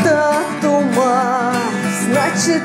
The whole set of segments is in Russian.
Это от ума, значит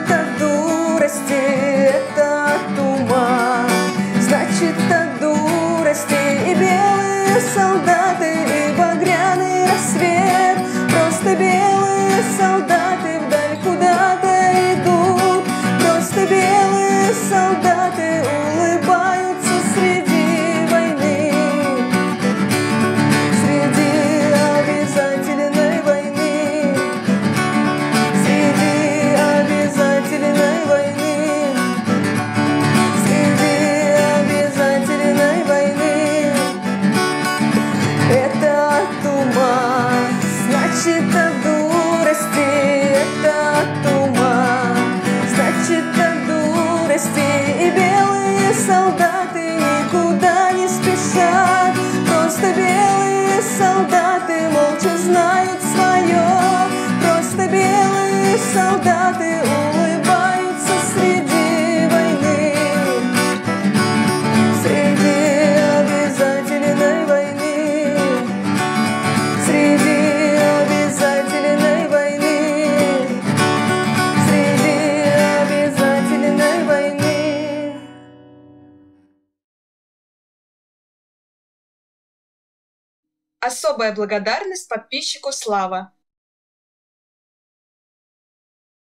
Особая благодарность подписчику Слава.